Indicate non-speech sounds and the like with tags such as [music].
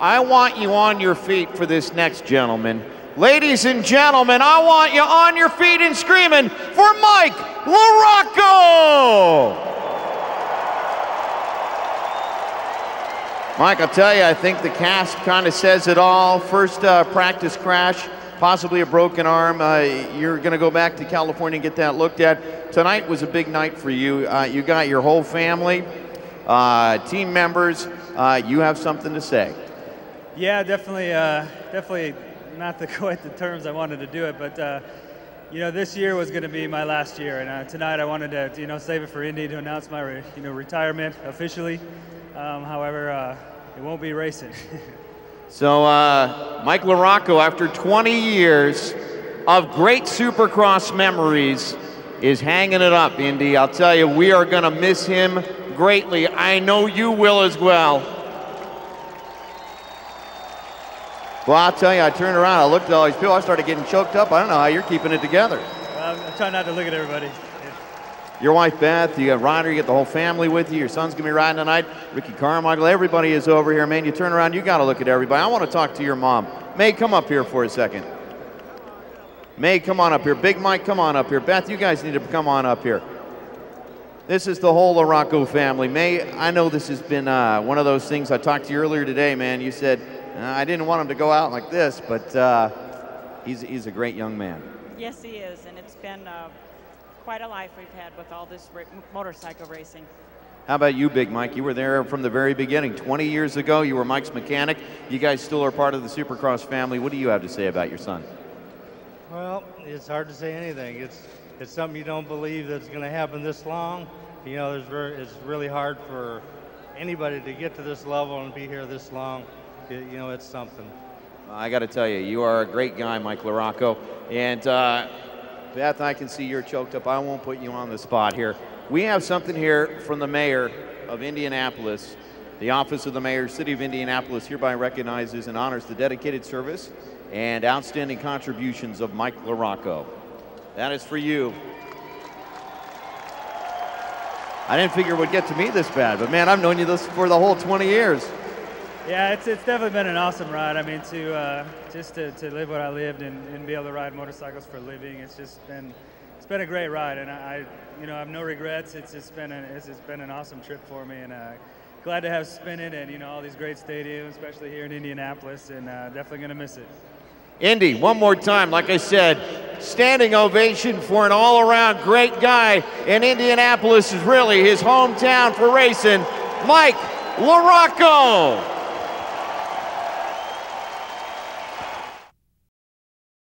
I want you on your feet for this next gentleman. Ladies and gentlemen, I want you on your feet and screaming for Mike LaRocco! Mike, I'll tell you, I think the cast kind of says it all. First uh, practice crash, possibly a broken arm. Uh, you're going to go back to California and get that looked at. Tonight was a big night for you. Uh, you got your whole family, uh, team members. Uh, you have something to say. Yeah, definitely, uh, definitely not the [laughs] quite the terms I wanted to do it, but uh, you know, this year was going to be my last year, and uh, tonight I wanted to, you know, save it for Indy to announce my, re, you know, retirement officially. Um, however, uh, it won't be racing. [laughs] so, uh, Mike LaRocco, after 20 years of great Supercross memories, is hanging it up, Indy. I'll tell you, we are going to miss him greatly. I know you will as well. Well, I'll tell you, I turned around, I looked at all these people, I started getting choked up. I don't know how you're keeping it together. Well, I'm trying not to look at everybody. Your wife Beth, you got Ryder, you got the whole family with you. Your son's gonna be riding tonight. Ricky Carmichael, everybody is over here, man. You turn around, you got to look at everybody. I want to talk to your mom. May, come up here for a second. May, come on up here. Big Mike, come on up here. Beth, you guys need to come on up here. This is the whole LaRocco family. May, I know this has been uh, one of those things I talked to you earlier today, man. You said I didn't want him to go out like this, but uh, he's, he's a great young man. Yes, he is, and it's been uh, quite a life we've had with all this ra- motorcycle racing. How about you, Big Mike? You were there from the very beginning. 20 years ago, you were Mike's mechanic. You guys still are part of the Supercross family. What do you have to say about your son? Well, it's hard to say anything. It's it's something you don't believe that's going to happen this long. You know, very, it's really hard for anybody to get to this level and be here this long it, you know, it's something. I got to tell you, you are a great guy, Mike LaRocco. And uh, Beth, I can see you're choked up. I won't put you on the spot here. We have something here from the mayor of Indianapolis. The Office of the Mayor, City of Indianapolis, hereby recognizes and honors the dedicated service and outstanding contributions of Mike LaRocco. That is for you. I didn't figure it would get to me this bad, but man, I've known you this for the whole 20 years. Yeah, it's, it's definitely been an awesome ride. I mean, to uh, just to, to live what I lived and, and be able to ride motorcycles for a living, it's just been it's been a great ride, and I, you know I have no regrets. It's just been a, it's just been an awesome trip for me, and uh, glad to have spent it and you know all these great stadiums, especially here in Indianapolis, and uh, definitely gonna miss it. Indy, one more time, like I said, standing ovation for an all-around great guy, and Indianapolis is really his hometown for racing, Mike LaRocco.